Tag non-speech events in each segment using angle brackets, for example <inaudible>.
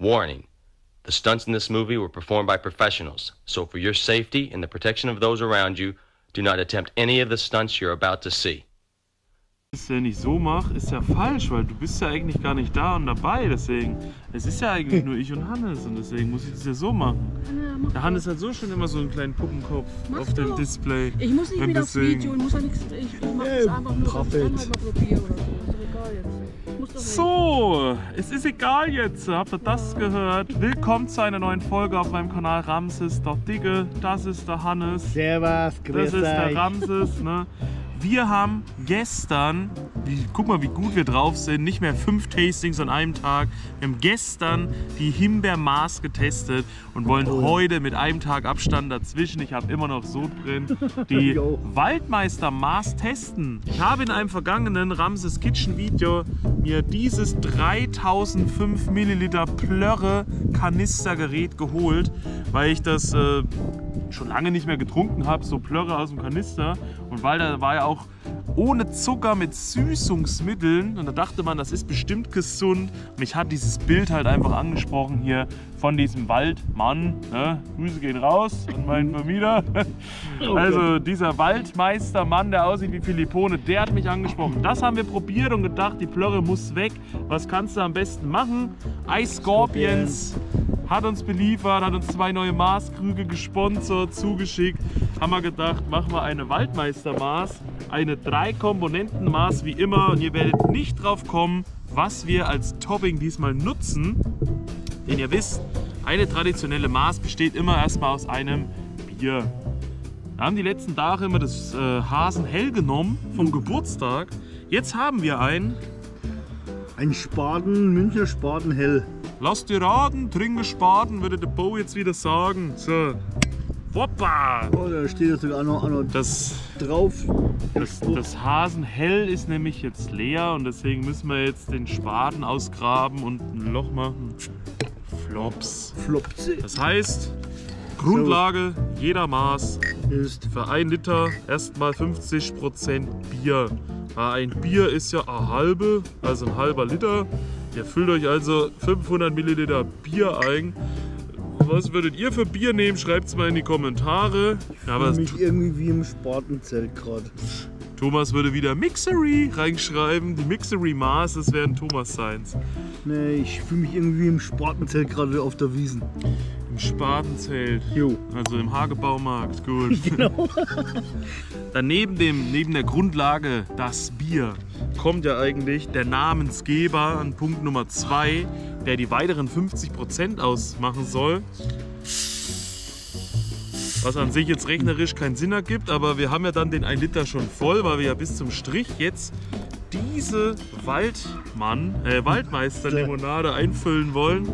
Warning the stunts in this movie were performed by professionals, so for your safety and the protection of those around you, do not attempt any of the stunts you're about to see. Wenn ich so mache, ist ja falsch, weil du bist ja eigentlich gar nicht da und dabei. Deswegen, es ist ja eigentlich nur ich und Hannes und deswegen muss ich das ja so machen. Ja, mach Der Hannes hat so schon immer so einen kleinen Puppenkopf Mach auf dem. Display. Ich muss nicht Beim wieder aufs Video, ich muss ja nichts. Ich, ich mach das einfach nur, ich Rappelt. dann halt mal probiere oder so. So, es ist egal jetzt, habt ihr das gehört? Willkommen zu einer neuen Folge auf meinem Kanal Ramses der Digge. Das ist der Hannes. Servus, Das grüß ist der. Ramses. Ne? Wir haben gestern, wie, guck mal, wie gut wir drauf sind, nicht mehr fünf Tastings an einem Tag. Wir haben gestern die Himbeermaß getestet und wollen Oh. heute mit einem Tag Abstand dazwischen, ich habe immer noch Sodbrennen, <laughs> die Jo. Waldmeister Maß testen. Ich habe in einem vergangenen Ramses Kitchen Video mir dieses 3005 Milliliter Plörre Kanistergerät geholt, weil ich das äh, schon lange nicht mehr getrunken habe, so Plörre aus dem Kanister. Und weil da war ja auch ohne Zucker mit Süßungsmitteln. Und da dachte man, das ist bestimmt gesund. Mich hat dieses Bild halt einfach angesprochen hier von diesem Waldmann. Ne? Grüße gehen raus an meinen <laughs> Vermieter. Also dieser Waldmeistermann, der aussieht wie Philippone, der hat mich angesprochen. Das haben wir probiert und gedacht, die Plörre muss weg. Was kannst du am besten machen? Ice Scorpions hat uns beliefert, hat uns zwei neue Maßkrüge gesponsert, zugeschickt. Haben wir gedacht, machen wir eine Waldmeistermaß, eine drei Komponenten Maß wie immer und ihr werdet nicht drauf kommen, was wir als Topping diesmal nutzen. Denn ihr wisst, eine traditionelle Maß besteht immer erstmal aus einem Bier. Wir haben die letzten Tage immer das äh, Hasenhell genommen vom Geburtstag. Jetzt haben wir ein Ein Spaten, Münchner Spaten hell. Lass dir raten, trinke Spaten, würde der Bo jetzt wieder sagen. So. Woppa! Oh, da steht ja sogar noch, auch noch Das, drauf. das, das Hasenhell ist nämlich jetzt leer und deswegen müssen wir jetzt den Spaten ausgraben und ein Loch machen. Flops. Flopse Das heißt, Grundlage jeder Maß ist für ein Liter erstmal 50% Bier. Ein Bier ist ja eine halbe, also ein halber Liter. Ihr füllt euch also 500 Milliliter Bier ein. Was würdet ihr für Bier nehmen? Schreibt es mal in die Kommentare. Ja, aber für mich irgendwie wie im Spartenzelt gerade. Thomas würde wieder Mixery reinschreiben. Die Mixery-Maß, das wären Thomas Seins. Nee, ich fühle mich irgendwie im Spartenzelt gerade auf der Wiesen. Im Spatenzelt, Jo. also im Hagebaumarkt. Gut. <laughs> Genau. <laughs> Dann neben, dem, neben der Grundlage das Bier kommt ja eigentlich der Namensgeber an Punkt Nummer 2, der die weiteren 50% ausmachen soll. Was an sich jetzt rechnerisch keinen Sinn ergibt, aber wir haben ja dann den 1 Liter schon voll, weil wir ja bis zum Strich jetzt diese Waldmann, äh, Waldmeister-Limonade einfüllen wollen.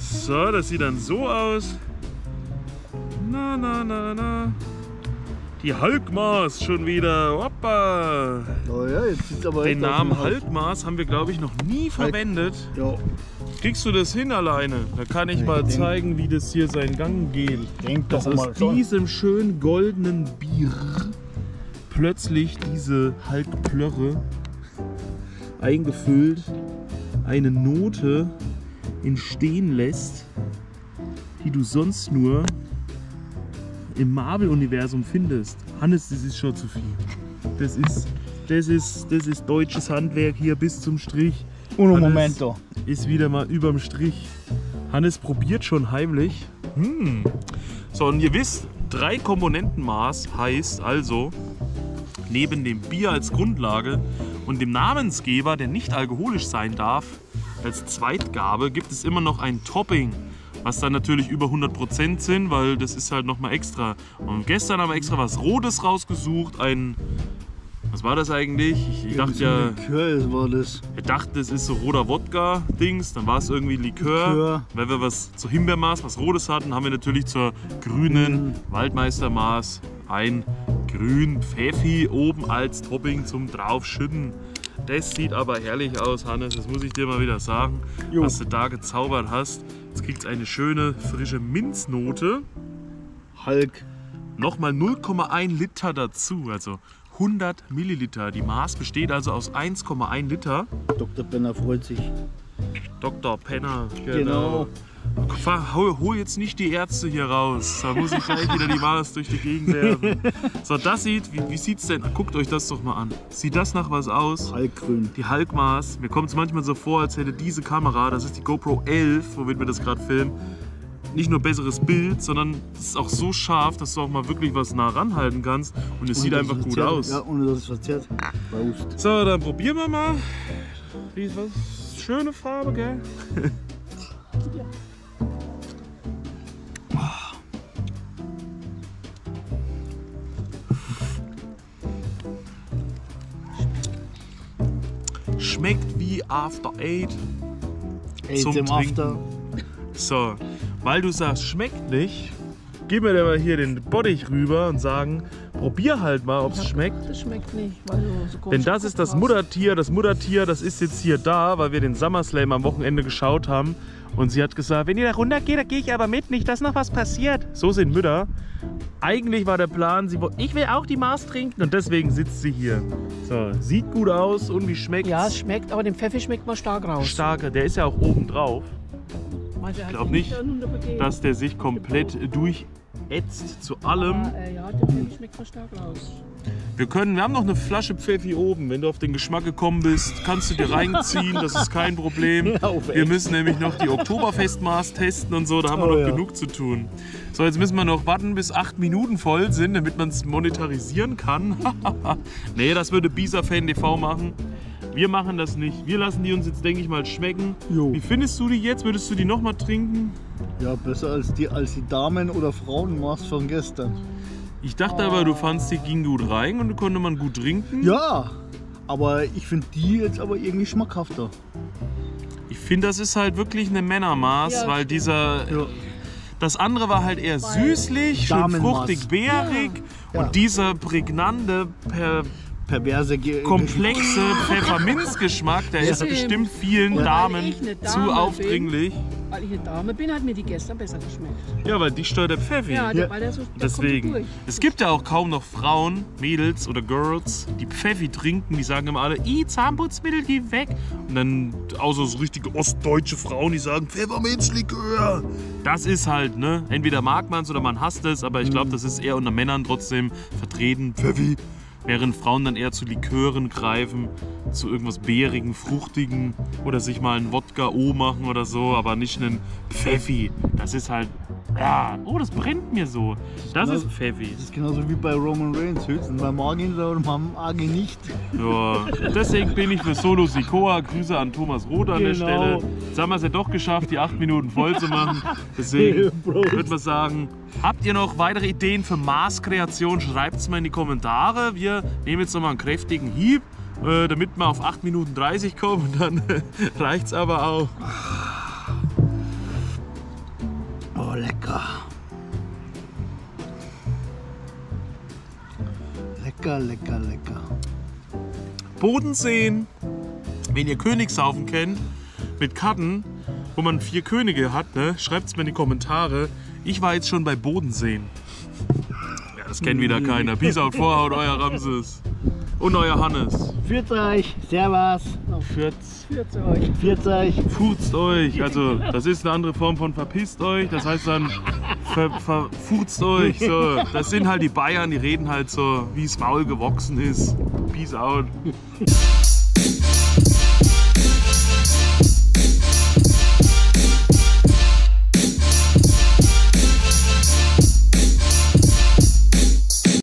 So, das sieht dann so aus. Na, na, na, na. Die Halkmaß schon wieder. Hoppa. Oh ja, jetzt ist aber Den Namen. Halkmaß haben wir, glaube ich, noch nie verwendet. Ja, Kriegst du das hin alleine? Da kann ich Ich mal zeigen, wie das hier seinen Gang geht. denk Dass doch aus mal diesem schönen goldenen Bier plötzlich diese Halkplörre eingefüllt eine Note entstehen lässt, die du sonst nur im Marvel-Universum findest. Hannes, das ist schon zu viel. Das ist, das ist, das ist deutsches Handwerk hier bis zum Strich. Uno Hannes momento. Ist wieder mal überm Strich. Hannes probiert schon heimlich. Hm. So, und ihr wisst, drei Komponentenmaß heißt also, neben dem Bier als Grundlage und dem Namensgeber, der nicht alkoholisch sein darf, als Zweitgabe gibt es immer noch ein Topping, was dann natürlich über 100% sind, weil das ist halt nochmal extra. Und gestern haben wir extra was Rotes rausgesucht, ein, was war das eigentlich? Ich, ich dachte ja, Likör war das. wir dachten, es ist so roter Wodka-Dings, dann war es irgendwie Likör. Likör. Weil wir was zur Himbeermaß, was Rotes hatten, haben wir natürlich zur grünen Mhm. Waldmeistermaß ein grün Pfeffi oben als Topping zum draufschütten. Das sieht aber herrlich aus, Hannes, das muss ich dir mal wieder sagen, Jo. was du da gezaubert hast. Jetzt kriegt es eine schöne frische Minznote. Hulk. Nochmal 0,1 Liter dazu, also 100 Milliliter. Die Maß besteht also aus 1,1 Liter. Dr. Benner freut sich. Dr. Penner. Genau. Fahr, hol, hol jetzt nicht die Ärzte hier raus. Da muss ich gleich wieder die Maß durch die Gegend werfen. So, das sieht, wie, wie sieht's denn? Guckt euch das doch mal an. Sieht das nach was aus? Halbgrün. Die Hulkmaß. Mir kommt es manchmal so vor, als hätte diese Kamera, das ist die GoPro 11, womit wir das gerade filmen, nicht nur besseres Bild, sondern es ist auch so scharf, dass du auch mal wirklich was nah ranhalten kannst. Und es sieht Ohne, einfach dass es gut aus. Ja, ohne dass es verzerrt. So, dann probieren wir mal. Wie ist was? Schöne Farbe, gell? <laughs> Schmeckt wie After Eight. Ey, Zum Trinken. After. So, weil du sagst, schmeckt nicht, gib mir mal hier den Bottich rüber und sagen, probier halt mal, ob es schmeckt. Das schmeckt nicht, weil du so groß Denn das ist das. Muttertier. Das Muttertier, das ist jetzt hier da, weil wir den SummerSlam am Wochenende geschaut haben. Und sie hat gesagt, wenn ihr da runtergeht, da gehe ich aber mit, nicht, dass noch was passiert. So sind Mütter. Eigentlich war der Plan, sie ich will auch die Maß trinken und deswegen sitzt sie hier. So, sieht gut aus und wie schmeckt Ja, es schmeckt, aber den Pfeffi schmeckt mal stark raus. Starke, der ist ja auch oben drauf, Ich glaub nicht, dass der sich komplett durchätzt zu allem. Aber, äh, ja, der Pfeffi schmeckt mal stark raus. Wir können, wir haben noch eine Flasche Pfeffi oben. Wenn du auf den Geschmack gekommen bist, kannst du dir reinziehen, das ist kein Problem. <laughs> Wir müssen nämlich noch die Oktoberfestmaß testen und so, da haben wir Oh noch ja. genug zu tun. So, jetzt müssen wir noch warten, bis acht Minuten voll sind, damit man es monetarisieren kann. <laughs> nee, das würde Bisa Fan TV machen. Wir machen das nicht. Wir lassen die uns jetzt, denke ich mal, schmecken. Jo. Wie findest du die jetzt? Würdest du die noch mal trinken? Ja, besser als die, als die Damen- oder Frauenmaß von gestern. Ich dachte aber, du fandst, die ging gut rein und die konnte man gut trinken. Ja, aber ich finde die jetzt aber irgendwie schmackhafter. Ich finde, das ist halt wirklich eine Männermaß, Ja, weil dieser. Ja. Das andere war halt eher süßlich, schön Damenmaß. fruchtig, beerig. Ja. Und dieser prägnante, per Perverse Ge komplexe Pfefferminzgeschmack, der ist Stimmt. bestimmt vielen Weil Damen eine zu Dame aufdringlich. Weil ich eine Dame bin, hat mir die gestern besser geschmeckt. Ja, weil die steuert der Pfeffi. Ja, Ja. weil der so der Deswegen. Es gibt ja auch kaum noch Frauen, Mädels oder Girls, die Pfeffi trinken. Die sagen immer alle, i Zahnputzmittel, geh weg. Und dann, außer so richtige ostdeutsche Frauen, die sagen, Pfefferminzlikör. Das ist halt, ne? Entweder mag man es oder man hasst es, aber ich glaube, das ist eher unter Männern trotzdem vertreten. Pfeffi. Während Frauen dann eher zu Likören greifen, zu irgendwas Beerigen, Fruchtigen oder sich mal einen Wodka O machen oder so, aber nicht einen Pfeffi. Das ist halt. Ja, oh, das brennt mir so. Das genau- ist Pfeffi. Das ist genauso wie bei Roman Reigns. Höchstens man mag ihn oder mag ihn nicht. Ja, deswegen bin ich für Solo Sikoa. Grüße an Thomas Roth an der Genau. Stelle. Jetzt haben wir es ja doch geschafft, die acht Minuten voll zu machen. Deswegen <laughs> würde man sagen, habt ihr noch weitere Ideen für Maßkreation? Schreibt es mal in die Kommentare. Wir nehmen jetzt nochmal einen kräftigen Hieb, äh, damit wir auf 8 Minuten 30 kommen. Und dann <laughs> reicht es aber auch. Lecker. Lecker, lecker, lecker. Bodenseen, wenn ihr Königshaufen kennt, mit Karten, wo man vier Könige hat, ne, schreibt es mir in die Kommentare. Ich war jetzt schon bei Bodenseen. Ja, das kennt wieder keiner. Peace out, Vorhaut, euer Ramses. Und euer Hannes. Führt euch. Servus. Fürz, euch. Führt euch. furzt euch. Also, das ist eine andere Form von verpisst euch. Das heißt dann, ver, verfurzt euch. So, das sind halt die Bayern, die reden halt so, wie es Maul gewachsen ist. Peace out.